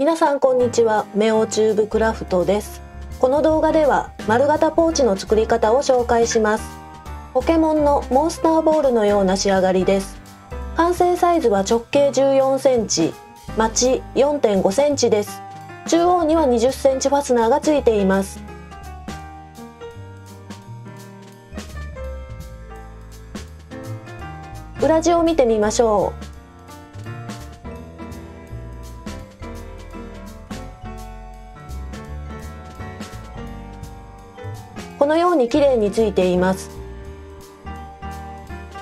皆さんこんにちは。メオチューブクラフトです。この動画では丸型ポーチの作り方を紹介します。ポケモンのモンスターボールのような仕上がりです。完成サイズは直径14センチマチ4.5センチです。中央には20センチファスナーがついています。裏地を見てみましょう。のように綺麗についています。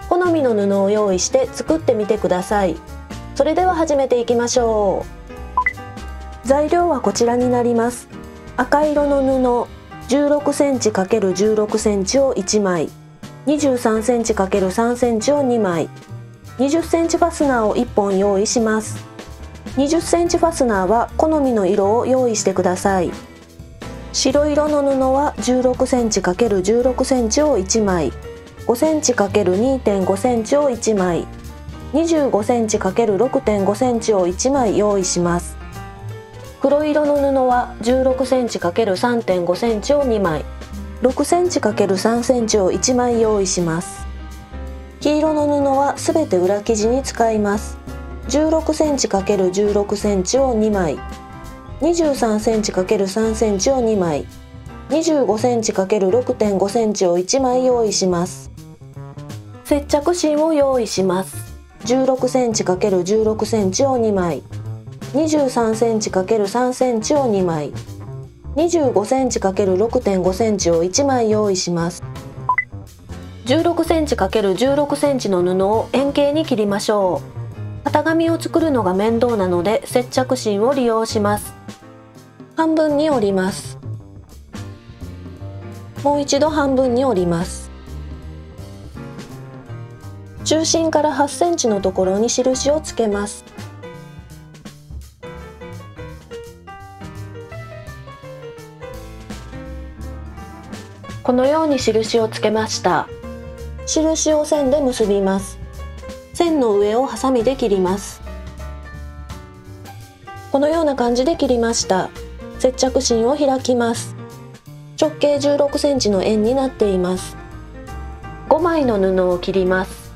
好みの布を用意して作ってみてください。それでは始めていきましょう。材料はこちらになります。赤色の布16センチ ×16 センチを1枚。23センチ ×3 センチを2枚。20センチファスナーを1本用意します。20センチファスナーは好みの色を用意してください。白色の布は16センチ ×16 センチを1枚。5センチ ×2.5 センチを1枚。25センチ ×6.5 センチを1枚用意します。黒色の布は16センチ ×3.5 センチを2枚。6センチ ×3 センチを1枚用意します。黄色の布はすべて裏生地に使います。16センチ ×16 センチを2枚。23センチ ×3 センチを2枚。25センチ ×6.5 センチを1枚用意します。接着芯を用意します。16センチ ×16 センチを2枚。23センチ ×3 センチを2枚。25センチ ×6.5 センチを1枚用意します。16センチ ×16 センチの布を円形に切りましょう。型紙を作るのが面倒なので接着芯を利用します。半分に折ります。もう一度半分に折ります。中心から8センチのところに印をつけます。このように印をつけました。印を線で結びます。の上をハサミで切ります。このような感じで切りました。接着芯を開きます。直径16センチの円になっています。5枚の布を切ります。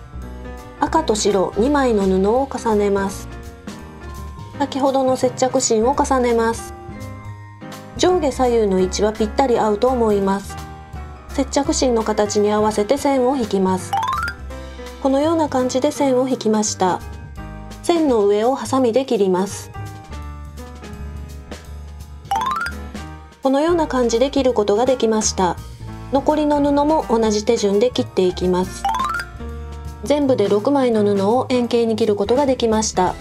赤と白2枚の布を重ねます。先ほどの接着芯を重ねます。上下左右の位置はぴったり合うと思います。接着芯の形に合わせて線を引きます。このような感じで線を引きました。線の上をハサミで切ります。このような感じで切ることができました。残りの布も同じ手順で切っていきます。全部で6枚の布を円形に切ることができました。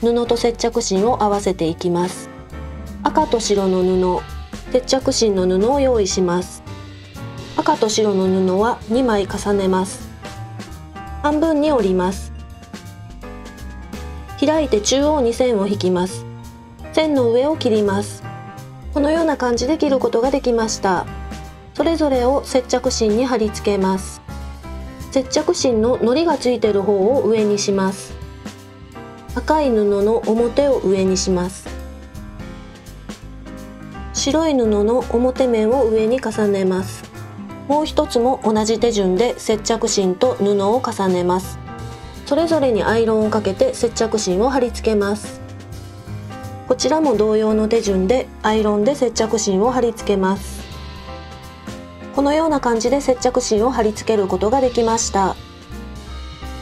布と接着芯を合わせていきます。赤と白の布接着芯の布を用意します。赤と白の布は2枚重ねます。半分に折ります。開いて中央に線を引きます。線の上を切ります。このような感じで切ることができました。それぞれを接着芯に貼り付けます。接着芯の糊がついている方を上にします。赤い布の表を上にします。白い布の表面を上に重ねます。もう一つも同じ手順で接着芯と布を重ねます。それぞれにアイロンをかけて接着芯を貼り付けます。こちらも同様の手順でアイロンで接着芯を貼り付けます。このような感じで接着芯を貼り付けることができました。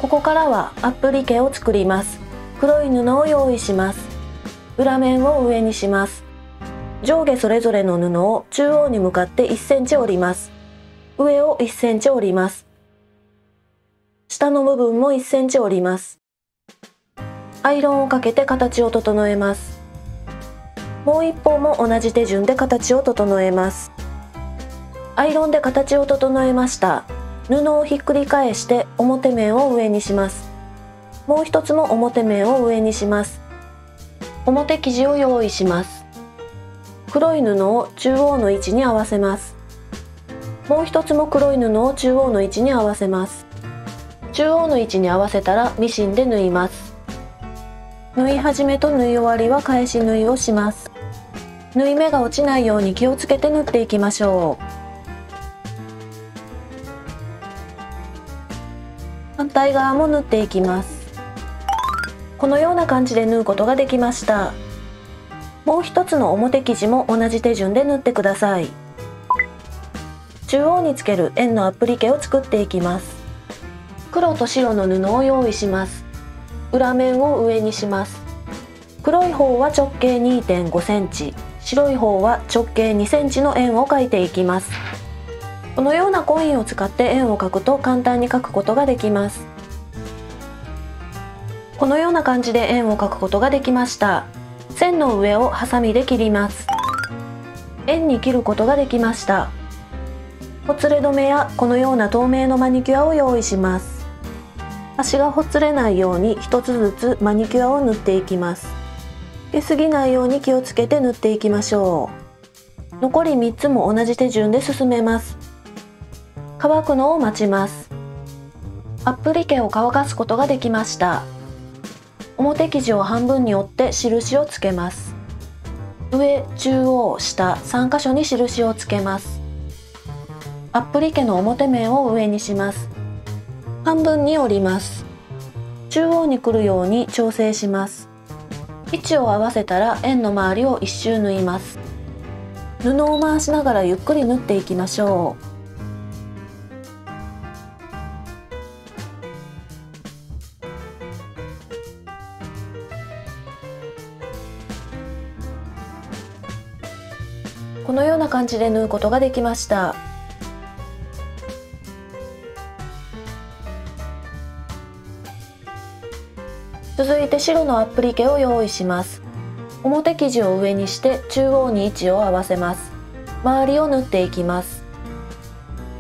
ここからはアップリケを作ります。黒い布を用意します。裏面を上にします。上下それぞれの布を中央に向かって1センチ折ります。上を1センチ折ります。下の部分も1センチ折ります。アイロンをかけて形を整えます。もう一方も同じ手順で形を整えます。アイロンで形を整えました。布をひっくり返して表面を上にします。もう一つも表面を上にします。表生地を用意します。黒い布を中央の位置に合わせます。もう一つも黒い布を中央の位置に合わせます。中央の位置に合わせたらミシンで縫います。縫い始めと縫い終わりは返し縫いをします。縫い目が落ちないように気をつけて縫っていきましょう。反対側も縫っていきます。このような感じで縫うことができました。もう一つの表生地も同じ手順で縫ってください。中央につける円のアプリケを作っていきます。黒と白の布を用意します。裏面を上にします。黒い方は直径2.5センチ。白い方は直径2センチの円を描いていきます。このようなコインを使って円を描くと簡単に描くことができます。このような感じで円を描くことができました。線の上をハサミで切ります。円に切ることができました。ほつれ止めやこのような透明のマニキュアを用意します。足がほつれないように一つずつマニキュアを塗っていきます。出過ぎないように気をつけて塗っていきましょう。残り3つも同じ手順で進めます。乾くのを待ちます。アップリケを乾かすことができました。表生地を半分に折って印をつけます。上中央下3箇所に印をつけます。アップリケの表面を上にします。半分に折ります。中央に来るように調整します。位置を合わせたら円の周りを一周縫います。布を回しながらゆっくり縫っていきましょう。このような感じで縫うことができました。続いて白のアップリケを用意します。表生地を上にして中央に位置を合わせます。周りを縫っていきます。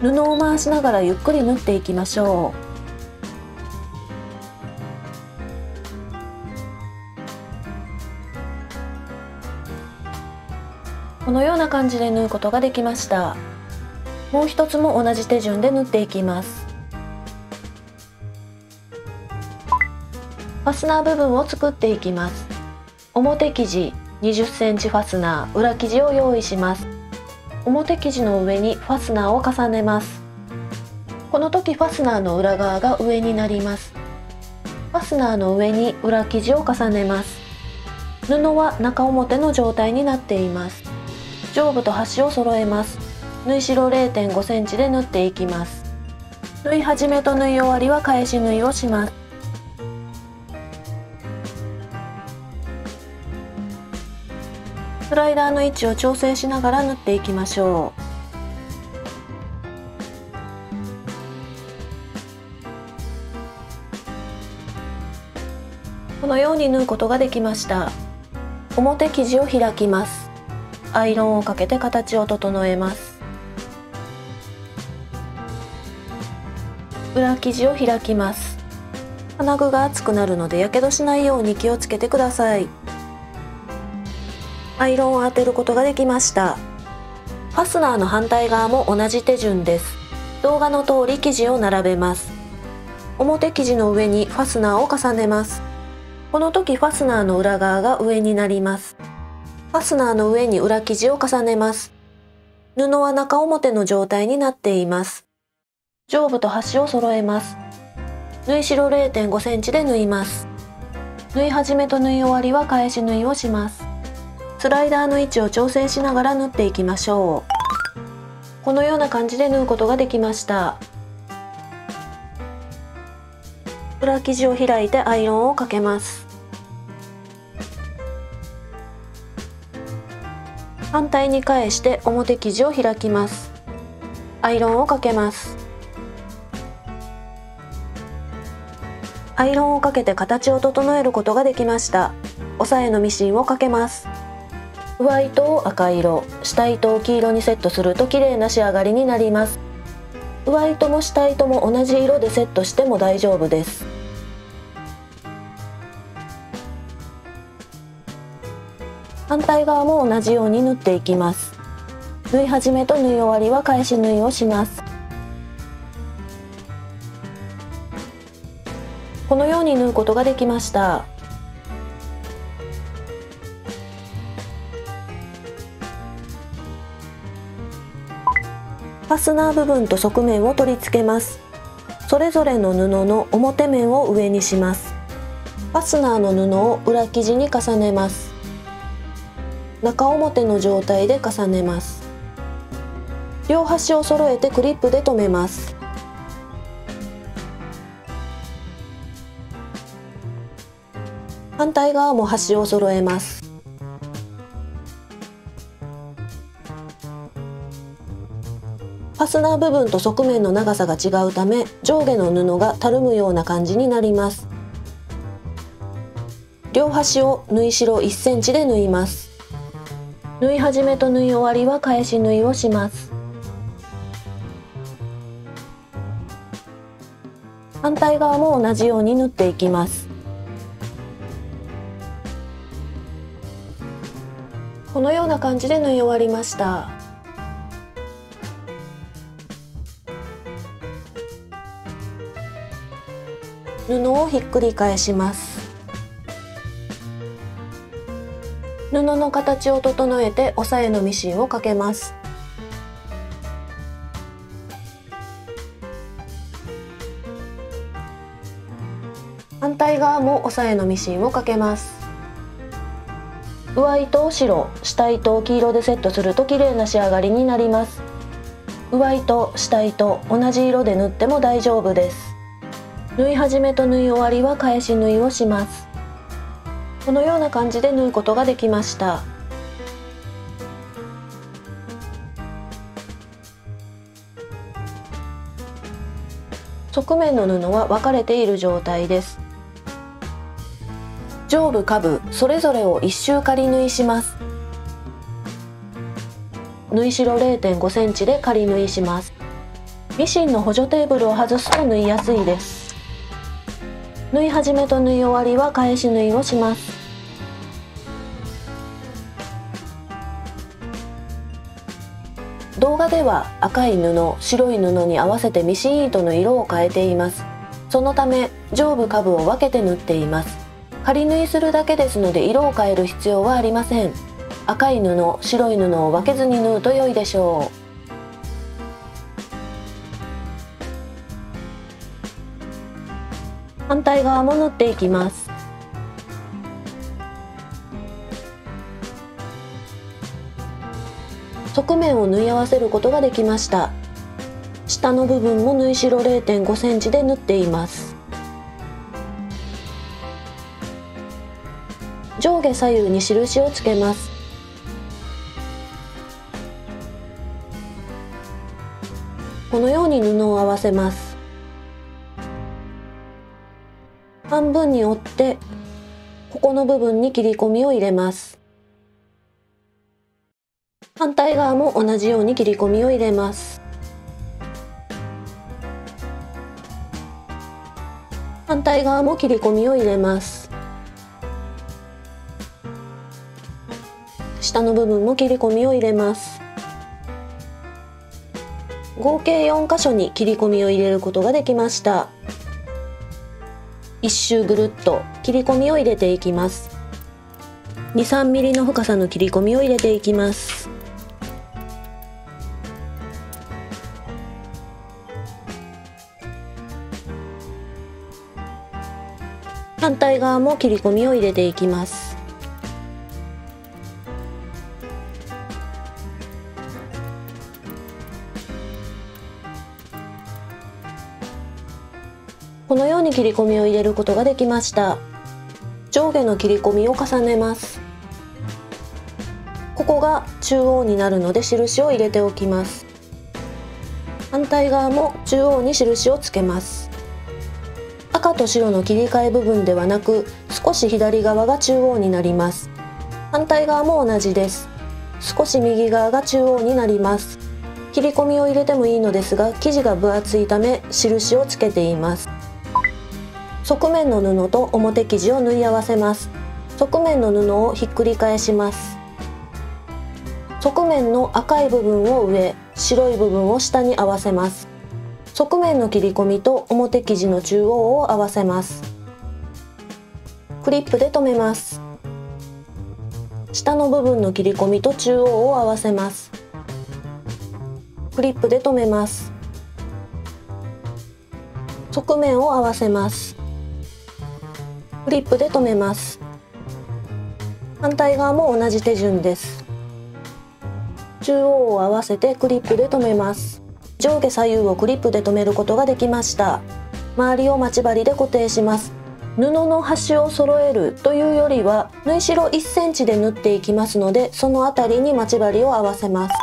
布を回しながらゆっくり縫っていきましょう。このような感じで縫うことができました。もう一つも同じ手順で縫っていきます。ファスナー部分を作っていきます。表生地20センチファスナー裏生地を用意します。表生地の上にファスナーを重ねます。この時ファスナーの裏側が上になります。ファスナーの上に裏生地を重ねます。布は中表の状態になっています。上部と端を揃えます。縫い代0.5センチで縫っていきます。縫い始めと縫い終わりは返し縫いをします。イダーの位置を調整しながら縫っていきましょう。このように縫うことができました。表生地を開きます。アイロンをかけて形を整えます。裏生地を開きます。金具が熱くなるのでやけどしないように気をつけてください。アイロンを当てることができましたファスナーの反対側も同じ手順です動画の通り生地を並べます表生地の上にファスナーを重ねますこの時ファスナーの裏側が上になりますファスナーの上に裏生地を重ねます。布は中表の状態になっています。上部と端を揃えます。縫い代0.5センチで縫います。縫い始めと縫い終わりは返し縫いをします。スライダーの位置を調整しながら縫っていきましょう。このような感じで縫うことができました。裏生地を開いてアイロンをかけます。反対に返して表生地を開きますアイロンをかけますアイロンをかけて形を整えることができました押さえのミシンをかけます上糸を赤色下糸を黄色にセットすると綺麗な仕上がりになります。上糸も下糸も同じ色でセットしても大丈夫です。反対側も同じように縫っていきます。縫い始めと縫い終わりは返し縫いをします。このように縫うことができました。ァスナー部分と側面を取り付けます。それぞれの布の表面を上にします。ファスナーの布を裏生地に重ねます。中表の状態で重ねます。両端を揃えてクリップで留めます。反対側も端を揃えます。ファスナー部分と側面の長さが違うため上下の布がたるむような感じになります。両端を縫い代1センチで縫います。縫い始めと縫い終わりは返し縫いをします。反対側も同じように縫っていきます。このような感じで縫い終わりました。布をひっくり返します。布の形を整えて押さえのミシンをかけます。反対側も押さえのミシンをかけます。上糸を白下糸を黄色でセットすると綺麗な仕上がりになります。上糸下糸同じ色で縫っても大丈夫です。縫い始めと縫い終わりは返し縫いをします。このような感じで縫うことができました。側面の布は分かれている状態です。上部下部それぞれを1周仮縫いします。縫い代0.5センチで仮縫いします。ミシンの補助テーブルを外すと縫いやすいです。縫い始めと縫い終わりは返し縫いをします。動画では赤い布白い布に合わせてミシン糸の色を変えています。そのため上部下部を分けて縫っています。仮縫いするだけですので色を変える必要はありません。赤い布白い布を分けずに縫うと良いでしょう。反対側も縫っていきます。側面を縫い合わせることができました。下の部分も縫い代0.5センチで縫っています。上下左右に印をつけます。このように布を合わせます。分に折ってここの部分に切り込みを入れます。反対側も同じように切り込みを入れます。反対側も切り込みを入れます。下の部分も切り込みを入れます。合計4箇所に切り込みを入れることができました。一周ぐるっと切り込みを入れていきます。2、3ミリの深さの切り込みを入れていきます。反対側も切り込みを入れていきます。切り込みを入れることができました。上下の切り込みを重ねます。ここが中央になるので印を入れておきます。反対側も中央に印をつけます。赤と白の切り替え部分ではなく少し左側が中央になります。反対側も同じです。少し右側が中央になります。切り込みを入れてもいいのですが生地が分厚いため印をつけています。側面の布と表生地を縫い合わせます。側面の布をひっくり返します。側面の赤い部分を上白い部分を下に合わせます。側面の切り込みと表生地の中央を合わせます。クリップで留めます。下の部分の切り込みと中央を合わせます。クリップで留めます。側面を合わせます。クリップで留めます。反対側も同じ手順です。中央を合わせてクリップで留めます。上下左右をクリップで留めることができました。周りを待ち針で固定します。布の端を揃えるというよりは縫い代1センチで縫っていきますのでその辺りに待ち針を合わせます。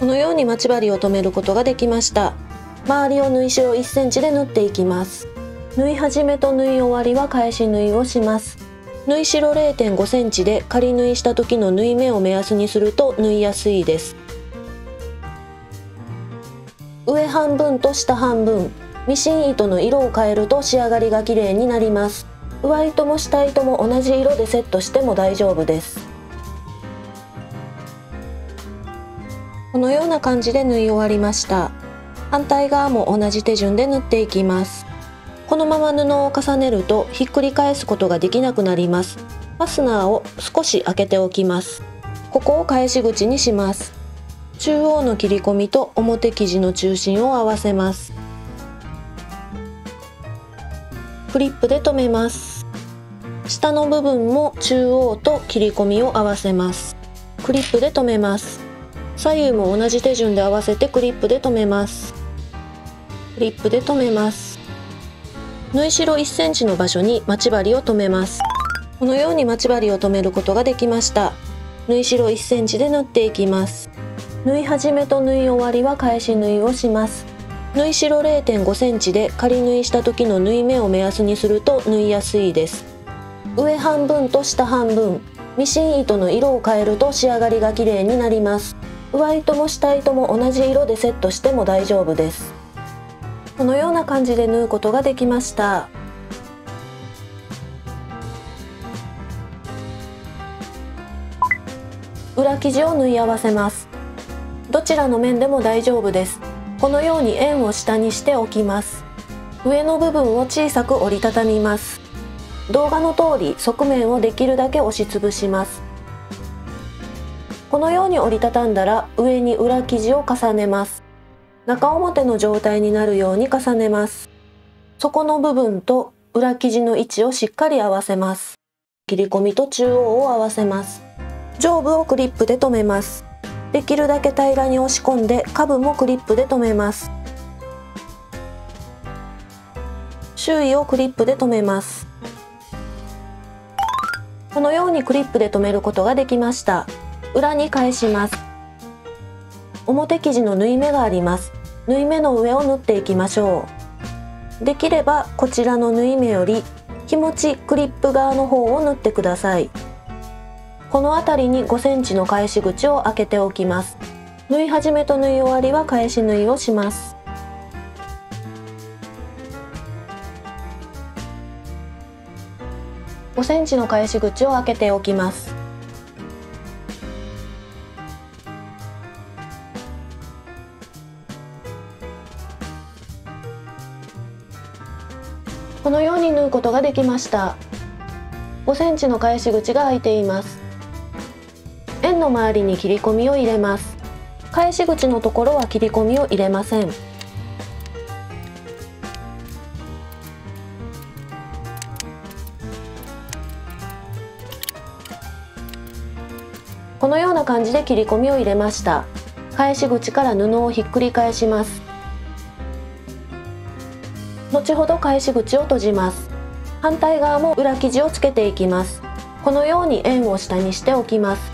このように待ち針を留めることができました。周りを縫い代1センチで縫っていきます。縫い始めと縫い終わりは返し縫いをします。縫い代0.5センチで仮縫いした時の縫い目を目安にすると縫いやすいです。上半分と下半分ミシン糸の色を変えると仕上がりが綺麗になります。上糸も下糸も同じ色でセットしても大丈夫です。このような感じで縫い終わりました。反対側も同じ手順で縫っていきます。このまま布を重ねるとひっくり返すことができなくなります。ファスナーを少し開けておきます。ここを返し口にします。中央の切り込みと表生地の中心を合わせます。クリップで留めます。下の部分も中央と切り込みを合わせます。クリップで留めます。左右も同じ手順で合わせてクリップで留めます。クリップで留めます。縫い代1センチの場所に待ち針を留めます。このように待ち針を留めることができました。縫い代1センチで縫っていきます。縫い始めと縫い終わりは返し縫いをします。縫い代0.5センチで仮縫いした時の縫い目を目安にすると縫いやすいです。上半分と下半分ミシン糸の色を変えると仕上がりが綺麗になります。上糸も下糸も同じ色でセットしても大丈夫です。このような感じで縫うことができました。裏生地を縫い合わせます。どちらの面でも大丈夫です。このように円を下にしておきます。上の部分を小さく折りたたみます。動画の通り側面をできるだけ押しつぶします。このように折りたたんだら上に裏生地を重ねます。中表の状態になるように重ねます。底の部分と裏生地の位置をしっかり合わせます。切り込みと中央を合わせます。上部をクリップで留めます。できるだけ平らに押し込んで下部もクリップで留めます。周囲をクリップで留めます。このようにクリップで留めることができました。裏に返します。表生地の縫い目があります。縫い目の上を縫っていきましょう。できればこちらの縫い目より気持ちクリップ側の方を縫ってください。この辺りに5センチの返し口を開けておきます。縫い始めと縫い終わりは返し縫いをします。5センチの返し口を開けておきます。このように縫うことができました。5センチの返し口が開いています。円の周りに切り込みを入れます。返し口のところは切り込みを入れません。このような感じで切り込みを入れました。返し口から布をひっくり返します。後ほど返し口を閉じます。反対側も裏生地をつけていきます。このように円を下にしておきます。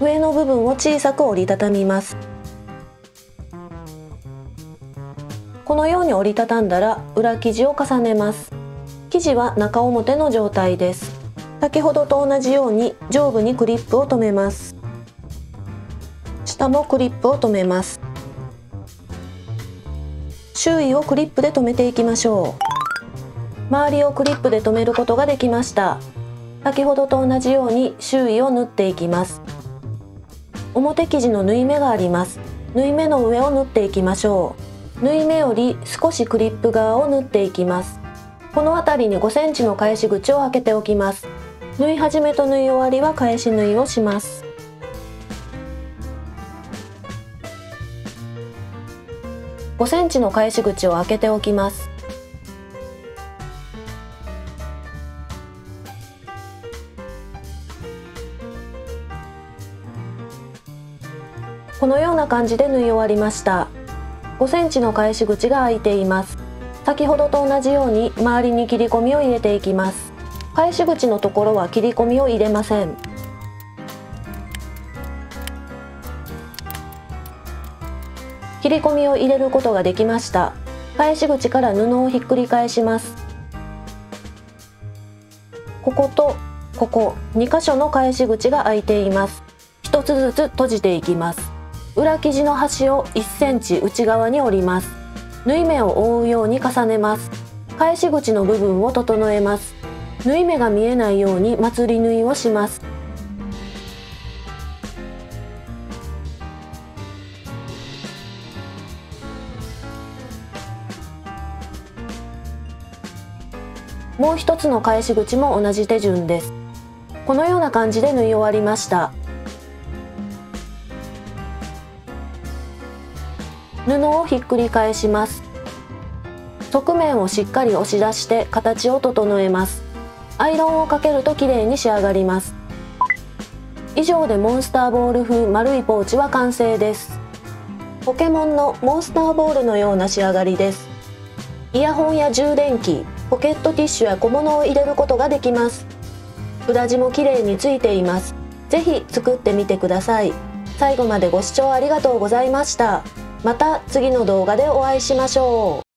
上の部分を小さく折りたたみます。このように折りたたんだら裏生地を重ねます。生地は中表の状態です。先ほどと同じように上部にクリップを留めます。下もクリップを留めます。周囲をクリップで留めていきましょう。周りをクリップで留めることができました。先ほどと同じように周囲を縫っていきます。表生地の縫い目があります。縫い目の上を縫っていきましょう。縫い目より少しクリップ側を縫っていきます。この辺りに5センチの返し口を開けておきます。縫い始めと縫い終わりは返し縫いをします。5センチの返し口を開けておきます。このような感じで縫い終わりました。5センチの返し口が開いています。先ほどと同じように周りに切り込みを入れていきます。返し口のところは切り込みを入れません。切り込みを入れることができました。返し口から布をひっくり返します。こことここ2箇所の返し口が開いています。一つずつ閉じていきます。裏生地の端を1センチ内側に折ります。縫い目を覆うように重ねます。返し口の部分を整えます。縫い目が見えないようにまつり縫いをします。もう一つの返し口も同じ手順です。このような感じで縫い終わりました。布をひっくり返します。側面をしっかり押し出して形を整えます。アイロンをかけると綺麗に仕上がります。以上でモンスターボール風丸いポーチは完成です。ポケモンのモンスターボールのような仕上がりです。イヤホンや充電器ポケットティッシュや小物を入れることができます。裏地も綺麗についています。ぜひ作ってみてください。最後までご視聴ありがとうございました。また次の動画でお会いしましょう。